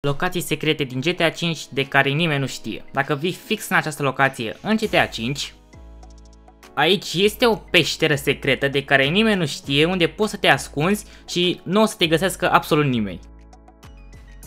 Locații secrete din GTA 5 de care nimeni nu știe. Dacă vii fix în această locație în GTA 5, aici este o peșteră secretă de care nimeni nu știe unde poți să te ascunzi și nu o să te găsească absolut nimeni.